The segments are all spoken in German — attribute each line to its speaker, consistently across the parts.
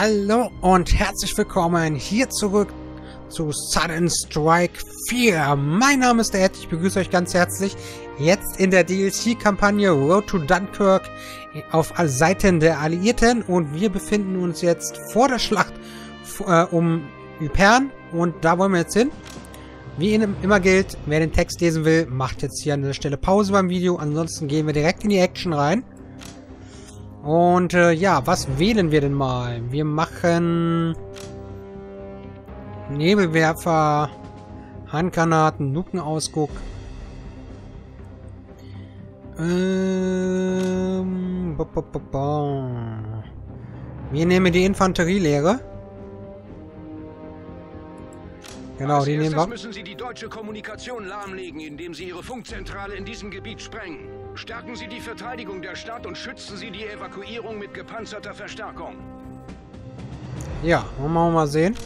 Speaker 1: Hallo und herzlich willkommen hier zurück zu Sudden Strike 4. Mein Name ist Ed, ich begrüße euch ganz herzlich jetzt in der DLC-Kampagne Road to Dunkirk auf Seiten der Alliierten und wir befinden uns jetzt vor der Schlacht äh, um Ypern und da wollen wir jetzt hin. Wie immer gilt, wer den Text lesen will, macht jetzt hier an der Stelle Pause beim Video, ansonsten gehen wir direkt in die Action rein. Und äh, ja, was wählen wir denn mal? Wir machen Nebelwerfer, Handgranaten, Nukenausguck. Ähm, bo, bo, bo, bo. Wir nehmen die Infanterielehre.
Speaker 2: Genau, die nehmen wir. müssen Sie die deutsche Kommunikation lahmlegen, indem Sie Ihre Funkzentrale in diesem Gebiet sprengen. Stärken Sie die Verteidigung der Stadt und schützen Sie die Evakuierung mit gepanzerter Verstärkung.
Speaker 1: Ja, wollen wir mal sehen,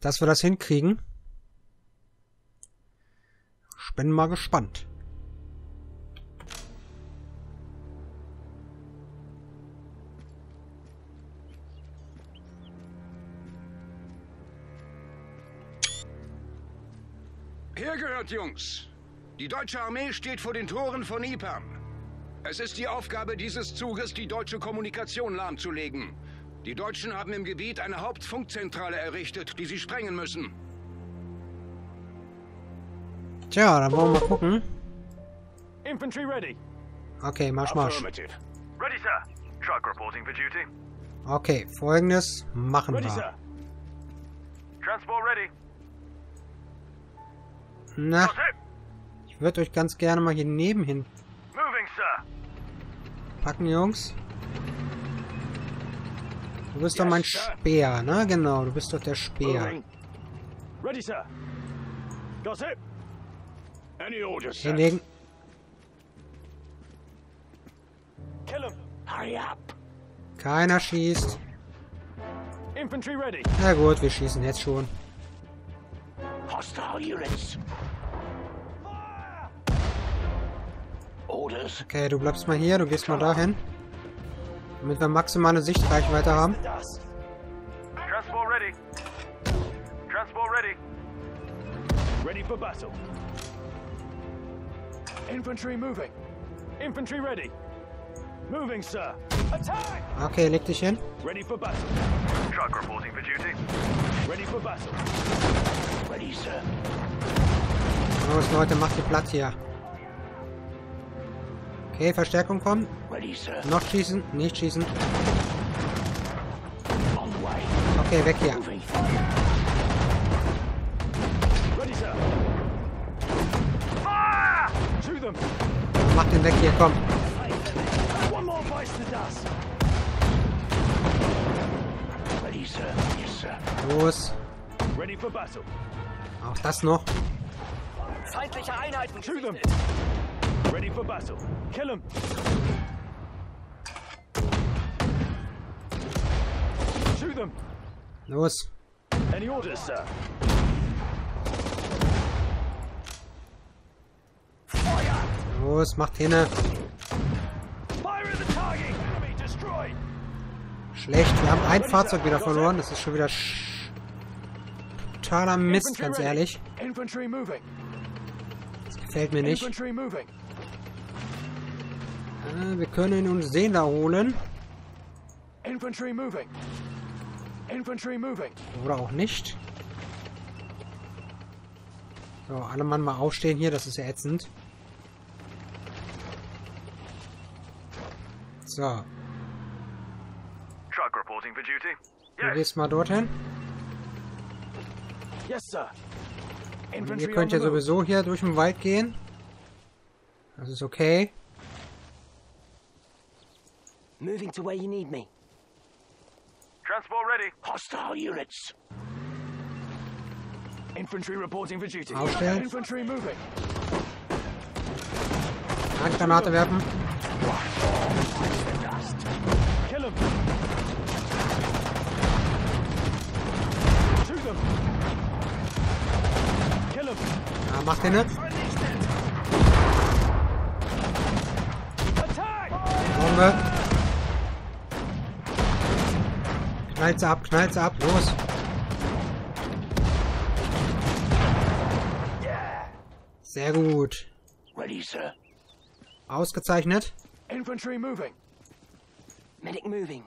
Speaker 1: dass wir das hinkriegen. Ich bin mal gespannt.
Speaker 2: Hergehört, Jungs! Die deutsche Armee steht vor den Toren von Ypern. Es ist die Aufgabe dieses Zuges, die deutsche Kommunikation lahmzulegen. Die Deutschen haben im Gebiet eine Hauptfunkzentrale errichtet, die sie sprengen müssen.
Speaker 1: Tja, dann wollen wir mal gucken.
Speaker 3: Infantry ready.
Speaker 1: Okay, Marsch, Marsch.
Speaker 3: Ready, sir. Truck reporting for duty.
Speaker 1: Okay, folgendes machen
Speaker 3: ready,
Speaker 1: wir.
Speaker 3: Sir. Transport ready.
Speaker 1: Na, ich würde euch ganz gerne mal hier nebenhin packen, Jungs. Du bist doch mein Speer, ne? Genau, du bist doch der Speer.
Speaker 3: Ready, sir. Got it. Any orders, sir?
Speaker 1: Hinlegen.
Speaker 3: Kill him. Hurry up.
Speaker 1: Keiner schießt.
Speaker 3: Infantry ready.
Speaker 1: Na gut, wir schießen jetzt schon.
Speaker 2: Hostile units. Orders.
Speaker 1: Okay, du bleibst mal hier, du gehst mal dahin. Damit wir maximale Sichtreichweite haben.
Speaker 3: Transport ready. Transport ready. Ready for battle. Infantry moving. Infantry ready. Moving, sir. Attack!
Speaker 1: Okay, leg dich hin.
Speaker 3: Ready for battle. Truck reporting for duty. Ready for battle.
Speaker 1: Los, Leute, macht die platt hier. Okay, Verstärkung
Speaker 2: sir.
Speaker 1: Noch schießen, nicht schießen. Okay, weg hier. Mach den weg hier, komm. Los.
Speaker 3: Ready for battle.
Speaker 1: Auch das noch.
Speaker 4: Feindliche Einheiten
Speaker 3: them. Ready for battle. Kill them. To them.
Speaker 1: Los.
Speaker 3: Any orders, sir?
Speaker 1: Los, macht hinne.
Speaker 3: Fire at the target. Enemy destroyed.
Speaker 1: Schlecht. Wir haben ein Fahrzeug wieder verloren. Das ist schon wieder sch totaler Mist,
Speaker 3: Infantry
Speaker 1: ganz ehrlich.
Speaker 3: Infantry moving.
Speaker 1: Das gefällt mir nicht.
Speaker 3: Infantry moving.
Speaker 1: Äh, wir können uns den da holen.
Speaker 3: Infantry moving. Infantry moving.
Speaker 1: Oder auch nicht. So, alle Mann mal aufstehen hier. Das ist ja ätzend. So,
Speaker 3: Truck reporting for duty.
Speaker 1: du gehst mal dorthin.
Speaker 3: Yes, sir.
Speaker 1: Ihr
Speaker 3: Infantry
Speaker 1: könnt ja sowieso hier durch den Wald gehen. Das ist okay.
Speaker 4: Moving to where you need me.
Speaker 3: Transport ready.
Speaker 2: Hostile units.
Speaker 3: Infantry reporting for duty.
Speaker 1: Aufstellen.
Speaker 3: Infantry moving.
Speaker 1: Handgranate werfen. Ja, macht hinne.
Speaker 3: Attack!
Speaker 1: Bombe. Knallt sie ab, knallt ab, los. Sehr gut.
Speaker 3: Ready, sir.
Speaker 1: Ausgezeichnet.
Speaker 3: Infantry moving.
Speaker 4: Medic moving.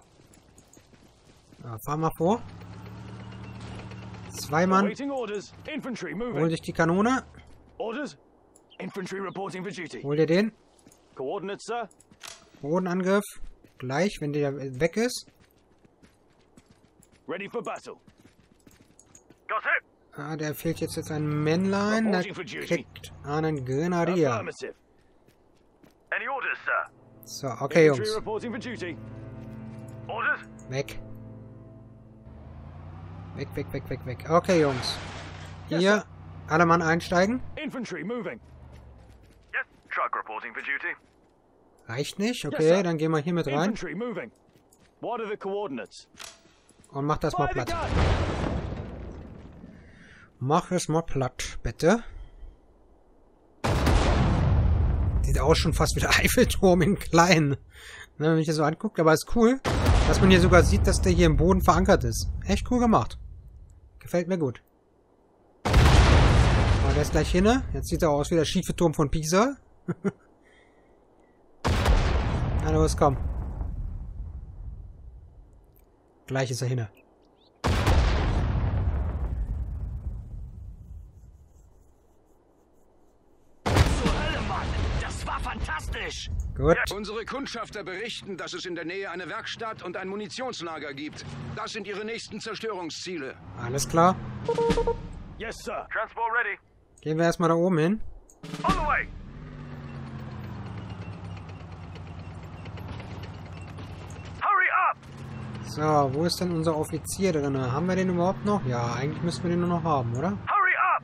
Speaker 1: Fahr mal vor. Zwei Mann.
Speaker 3: Awaiting orders. Infantry
Speaker 1: Hol sich die Kanone.
Speaker 3: Orders. Infantry reporting for duty.
Speaker 1: Hol dir den. Bodenangriff. Gleich, wenn der weg ist.
Speaker 3: Ready for battle. Got it.
Speaker 1: Ah, der fehlt jetzt jetzt ein Männlein. Der kriegt einen Grenadier.
Speaker 3: Affirmative. Any orders, sir?
Speaker 1: So, okay, Jungs. Weg. Weg, weg, weg, weg, weg. Okay, Jungs.
Speaker 3: Yes,
Speaker 1: Hier, alle Mann einsteigen.
Speaker 3: Infantry moving. Yes. Truck reporting for duty.
Speaker 1: Reicht nicht?
Speaker 3: Yes,
Speaker 1: Okay,
Speaker 3: sir.
Speaker 1: dann gehen wir hier mit rein
Speaker 3: Infantry moving. What are the coordinates?
Speaker 1: und mach das mal platt. Mach es mal platt, bitte. Sieht auch schon fast wie der Eiffelturm in klein. Ne, wenn man sich das so anguckt, aber ist cool, dass man hier sogar sieht, dass der hier im Boden verankert ist. Echt cool gemacht. Gefällt mir gut. Aber der ist gleich hinne. Jetzt sieht er aus wie der schiefe Turm von Pisa. Na los, komm. Gleich ist er hinne.
Speaker 4: Zur Hölle, Mann! Das war fantastisch!
Speaker 1: Gut.
Speaker 2: Unsere Kundschafter berichten, dass es in der Nähe eine Werkstatt und ein Munitionslager gibt. Das sind ihre nächsten Zerstörungsziele.
Speaker 1: Alles klar.
Speaker 3: Yes, sir. Transport ready.
Speaker 1: Gehen wir erstmal da oben hin.
Speaker 3: On the way. Hurry up.
Speaker 1: So, wo ist denn unser Offizier drin? Haben wir den überhaupt noch? Ja, eigentlich müssten wir den nur noch haben, oder?
Speaker 3: Hurry up.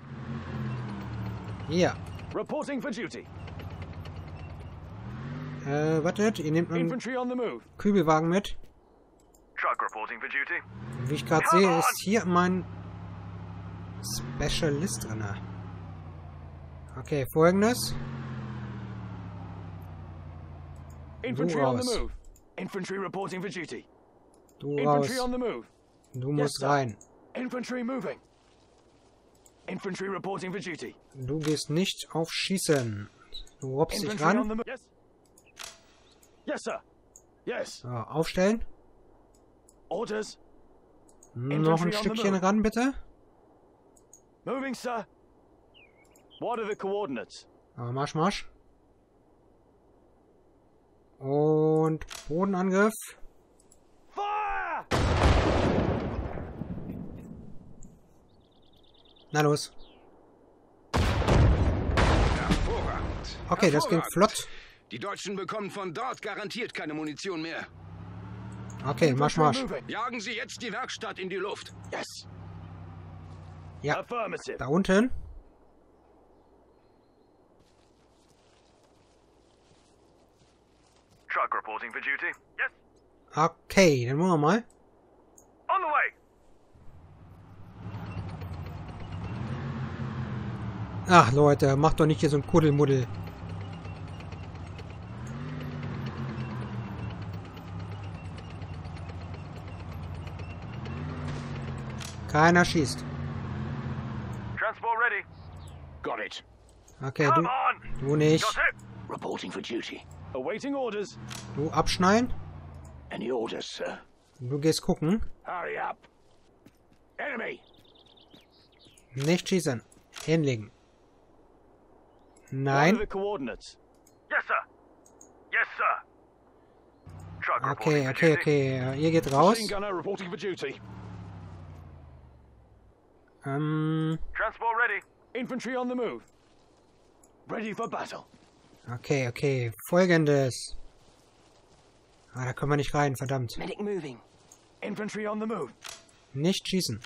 Speaker 1: Hier.
Speaker 3: Reporting for duty.
Speaker 1: Äh, wartet, ihr nehmt einen
Speaker 3: Infantry on the move.
Speaker 1: Kübelwagen mit. Wie ich gerade sehe, ist hier mein Specialist drin. Okay, folgendes.
Speaker 3: Infantry on the
Speaker 1: raus.
Speaker 3: move. Infantry reporting for duty.
Speaker 1: Du raus.
Speaker 3: Infantry on the move.
Speaker 1: Du musst rein.
Speaker 3: Infantry moving. Infantry reporting for duty.
Speaker 1: Du gehst nicht auf Schießen. Du robbst dich ran.
Speaker 3: Yes. Sir. Yes.
Speaker 1: So, aufstellen.
Speaker 3: Orders.
Speaker 1: Noch ein Stückchen ran, bitte.
Speaker 3: Moving, sir. What are the coordinates?
Speaker 1: Aber Marsch, Marsch. Und Bodenangriff.
Speaker 3: Fire!
Speaker 1: Na los. Okay, das ging flott.
Speaker 2: Die Deutschen bekommen von dort garantiert keine Munition mehr.
Speaker 1: Okay, Marsch, Marsch.
Speaker 2: Jagen Sie jetzt die Werkstatt in die Luft.
Speaker 3: Yes.
Speaker 1: Ja, da unten.
Speaker 3: Truck reporting for duty. Yes.
Speaker 1: Okay, dann wollen wir mal.
Speaker 3: On the way.
Speaker 1: Ach Leute, macht doch nicht hier so ein Kuddelmuddel. Keiner schießt.
Speaker 3: Transport ready.
Speaker 2: Got it.
Speaker 1: Okay, du, du nicht.
Speaker 2: Reporting for duty.
Speaker 3: Awaiting orders.
Speaker 1: Du abschneiden.
Speaker 2: Any orders, sir?
Speaker 1: Du gehst gucken.
Speaker 2: Hurry up. Enemy.
Speaker 1: Nicht schießen. Hinlegen. Nein.
Speaker 3: the coordinates? Yes, sir. Yes, sir.
Speaker 1: Okay, okay, okay. Ihr geht raus.
Speaker 3: Machine gunner reporting for duty.
Speaker 1: Ähm,
Speaker 3: Transport ready. Infantry on the move. Ready for battle.
Speaker 1: okay, okay. Folgendes. Ah, da können wir nicht rein, verdammt.
Speaker 4: Medic moving.
Speaker 3: Infantry on the move.
Speaker 1: Nicht schießen.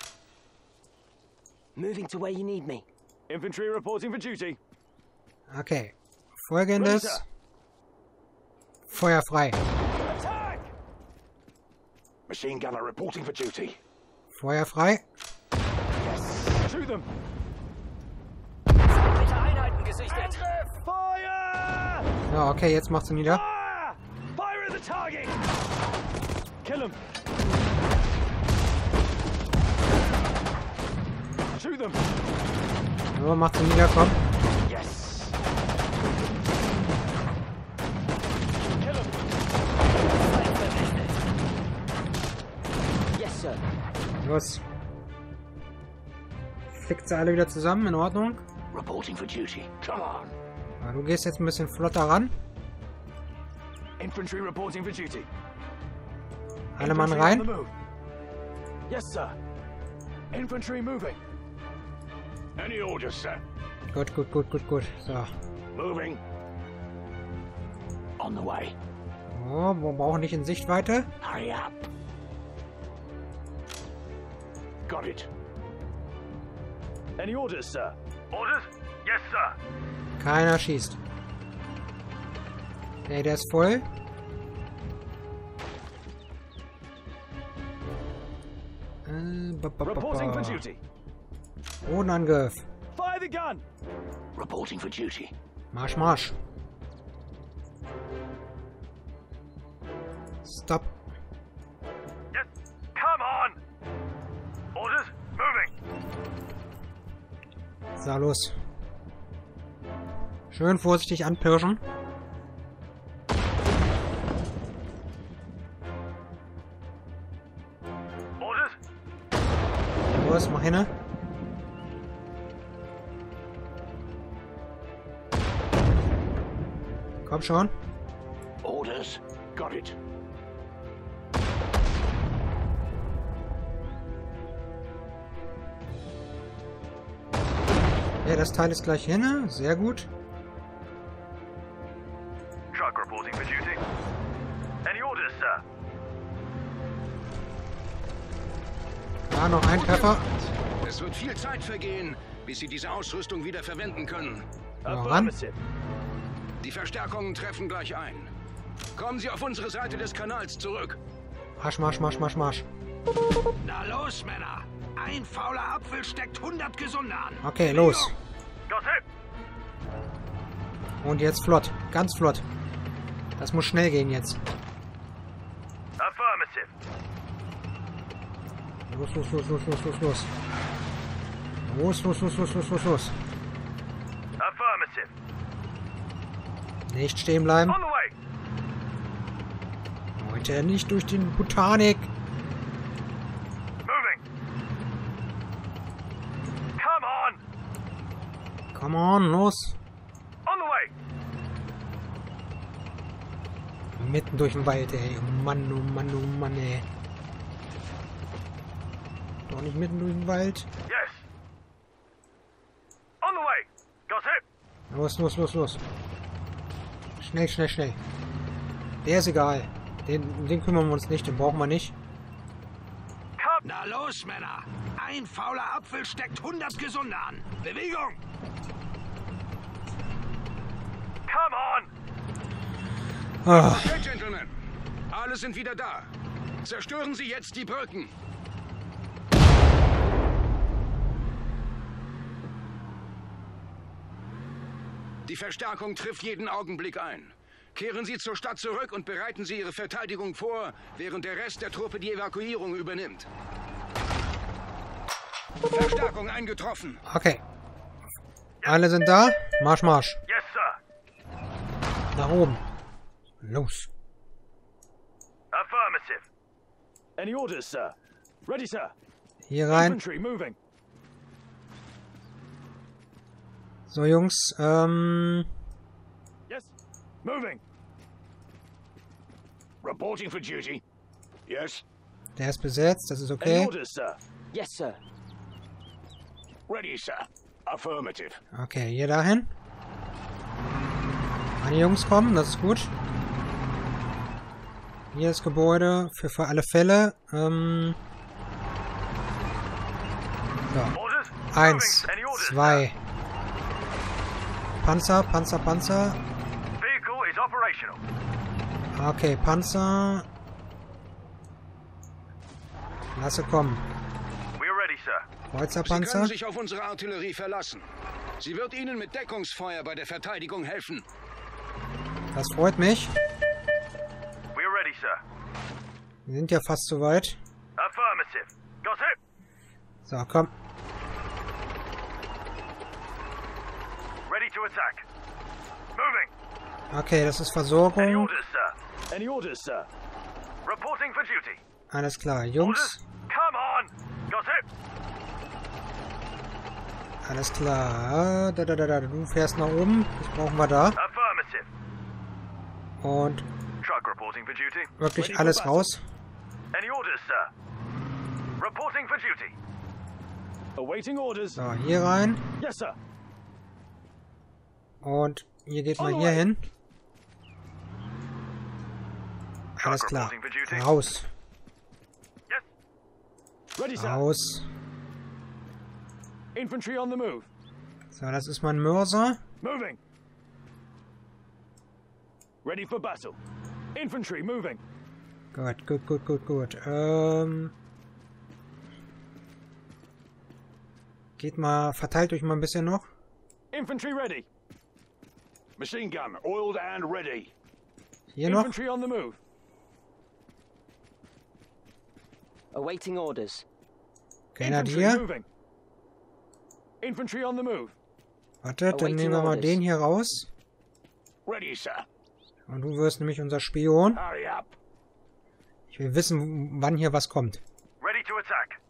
Speaker 4: Moving to where you need me.
Speaker 3: Infantry reporting for duty.
Speaker 1: Okay. Folgendes.
Speaker 3: sir.
Speaker 1: Feuer frei.
Speaker 3: Attack!
Speaker 2: Machine gunner reporting for duty.
Speaker 1: Feuer frei.
Speaker 4: shoot! Einheiten gesichtet!
Speaker 3: Angriff! Feuer!
Speaker 1: Ja, okay, jetzt macht sie nieder.
Speaker 3: Ah! Fire! Fire the target! Kill him! Shoot them!
Speaker 1: So, macht sie nieder, komm.
Speaker 3: Yes! Kill him!
Speaker 4: Yes, sir!
Speaker 1: Los! Fickt sie alle wieder zusammen, in Ordnung.
Speaker 3: Reporting for duty. Come on.
Speaker 1: Ja, du gehst jetzt ein bisschen flotter ran.
Speaker 3: Infantry reporting for duty.
Speaker 1: Alle Mann rein.
Speaker 3: Yes, sir. Infantry moving. Any orders, sir?
Speaker 1: Gut, gut, gut, gut, gut. So.
Speaker 3: Moving. On the way.
Speaker 1: Oh, wir brauchen nicht in Sichtweite.
Speaker 3: Hurry up. Got it. Any orders, sir? Orders? Yes, sir.
Speaker 1: Keiner schießt. Okay, der ist voll. Äh, ba, ba,
Speaker 3: Reporting for duty.
Speaker 1: Bodenangriff.
Speaker 3: Fire the gun. Reporting for duty.
Speaker 1: Marsch, Marsch. Stop. So, los. Schön vorsichtig anpirschen.
Speaker 3: Orders?
Speaker 1: Los, mach hinne. Komm schon.
Speaker 3: Orders. Got it.
Speaker 1: Ja, das Teil ist gleich hinne. Sehr gut.
Speaker 3: Truck reporting for duty. Any orders, sir?
Speaker 1: Ja, noch ein Treffer.
Speaker 2: Es wird viel Zeit vergehen, bis Sie diese Ausrüstung wieder verwenden können.
Speaker 1: Ran.
Speaker 2: Die Verstärkungen treffen gleich ein. Kommen Sie auf unsere Seite des Kanals zurück.
Speaker 1: Marsch, marsch, marsch, marsch, marsch.
Speaker 4: Na los, Männer. Ein fauler Apfel steckt 100 gesunde an.
Speaker 1: Okay, los. Und jetzt flott. Ganz flott. Das muss schnell gehen jetzt.
Speaker 3: Affirmative.
Speaker 1: Los, los, los, los, los, los, los. Los, los, los, los, los, los, los.
Speaker 3: Affirmative.
Speaker 1: Nicht stehen bleiben.
Speaker 3: On the way.
Speaker 1: Heute nicht durch den Botanik.
Speaker 3: Moving. Come on.
Speaker 1: Come on, los.
Speaker 3: On the way.
Speaker 1: Mitten durch den Wald, ey. Oh Mann, oh Mann, oh Mann, ey. Doch nicht mitten durch den Wald.
Speaker 3: Yes. On the way. Got it.
Speaker 1: Los, los, los, los. Schnell, schnell, schnell. Der ist egal. Den, den kümmern wir uns nicht, den brauchen wir nicht.
Speaker 4: Na los, Männer. Ein fauler Apfel steckt 100 gesunde an. Bewegung.
Speaker 3: Come on.
Speaker 1: Ah,
Speaker 2: Okay, Gentlemen. Alle sind wieder da. Zerstören Sie jetzt die Brücken. Die Verstärkung trifft jeden Augenblick ein. Kehren Sie zur Stadt zurück und bereiten Sie Ihre Verteidigung vor, während der Rest der Truppe die Evakuierung übernimmt. Verstärkung eingetroffen.
Speaker 1: okay. Alle sind da. Marsch, marsch.
Speaker 3: Yes, sir.
Speaker 1: Nach oben. Los.
Speaker 3: Affirmative. Any orders, sir? Ready, sir.
Speaker 1: Hier rein.
Speaker 3: Infantry moving.
Speaker 1: So, Jungs. Ähm,
Speaker 3: Yes. Moving. Reporting for duty. Yes.
Speaker 1: der ist besetzt. Das ist
Speaker 3: Any
Speaker 1: okay.
Speaker 3: orders, sir?
Speaker 4: Yes, sir.
Speaker 3: Ready, sir. Affirmative.
Speaker 1: Okay, hier dahin. Meine Jungs kommen, das ist gut. Hier das Gebäude für, für alle Fälle. Ähm, so. Eins, zwei. Panzer, Panzer, Panzer.
Speaker 3: sir? Vehicle is operational.
Speaker 1: Okay, Panzer. Lasse kommen.
Speaker 3: We're ready, sir.
Speaker 2: Sie können
Speaker 1: Kreuzerpanzer.
Speaker 2: sich auf unsere Artillerie verlassen. Sie wird Ihnen mit Deckungsfeuer bei der Verteidigung helfen.
Speaker 1: Das freut mich. Wir sind ja fast soweit.
Speaker 3: Affirmative. Got it.
Speaker 1: So, komm.
Speaker 3: to attack. Moving.
Speaker 1: Okay, das ist Versorgung.
Speaker 3: orders, sir? Any orders, sir? Reporting for duty.
Speaker 1: Alles klar? Jungs. Alles klar. Da, da, da, da. Du fährst nach oben. Das brauchen wir da.
Speaker 3: Affirmative.
Speaker 1: Und
Speaker 3: Truck reporting for duty.
Speaker 1: wirklich alles raus.
Speaker 3: Any orders, sir? Reporting for duty.
Speaker 5: Awaiting orders.
Speaker 1: So, hier rein.
Speaker 5: Yes, sir.
Speaker 1: Und hier geht mal hier hin. Alles klar. Raus.
Speaker 3: Yes.
Speaker 5: Ready, sir.
Speaker 1: Raus.
Speaker 5: Infantry on the move.
Speaker 1: So, das ist mein Mörser.
Speaker 5: Moving. Ready for battle. Infantry moving.
Speaker 1: Gut, gut, gut, gut, gut. Ähm... Geht mal, verteilt euch mal ein bisschen noch.
Speaker 5: Infantry ready.
Speaker 4: Machine gun, oiled and ready.
Speaker 1: Hier noch.
Speaker 5: Infantry on the move.
Speaker 6: Awaiting orders.
Speaker 5: Infantry
Speaker 1: Grenadier.
Speaker 5: moving. Infantry on the move.
Speaker 1: Warte, dann nehmen wir mal den hier raus.
Speaker 4: Ready, sir.
Speaker 1: Und du wirst nämlich unser Spion.
Speaker 4: Hurry up.
Speaker 1: Will wissen, wann hier was kommt.
Speaker 3: Ready to attack.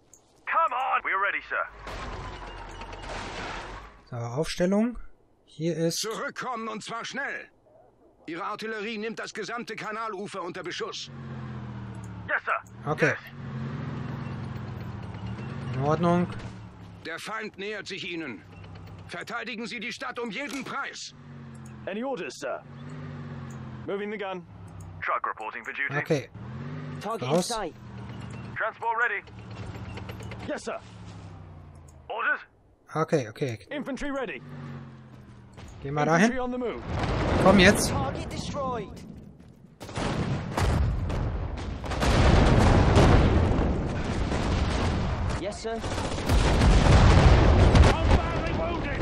Speaker 3: Come on. We're ready, sir.
Speaker 1: So, Aufstellung. Hier ist...
Speaker 2: Zurückkommen und zwar schnell. Ihre Artillerie nimmt das gesamte Kanalufer unter Beschuss.
Speaker 3: Yes, sir.
Speaker 1: Okay.
Speaker 3: Yes.
Speaker 1: In Ordnung.
Speaker 2: Der Feind nähert sich Ihnen. Verteidigen Sie die Stadt um jeden Preis.
Speaker 5: Any orders, sir? Moving the gun.
Speaker 3: Truck reporting for duty.
Speaker 1: Okay.
Speaker 6: Target in sight.
Speaker 3: Transport ready.
Speaker 5: Yes, sir.
Speaker 3: Orders?
Speaker 1: Okay, okay.
Speaker 5: Infantry ready.
Speaker 1: Geh mal dahin.
Speaker 5: on the move.
Speaker 1: Komm jetzt.
Speaker 6: Target destroyed. Yes, sir.
Speaker 4: I'm badly wounded.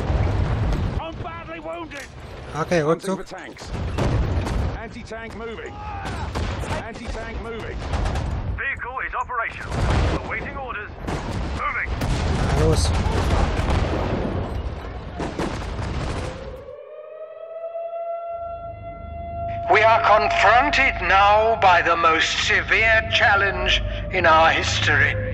Speaker 4: I'm badly wounded.
Speaker 1: Okay,
Speaker 4: Hunting for
Speaker 1: Rückzug.
Speaker 4: tanks. Anti-tank moving. Anti-tank moving.
Speaker 3: Vehicle is operational. Awaiting orders. Moving.
Speaker 1: Los.
Speaker 7: We are confronted now by the most severe challenge in our history.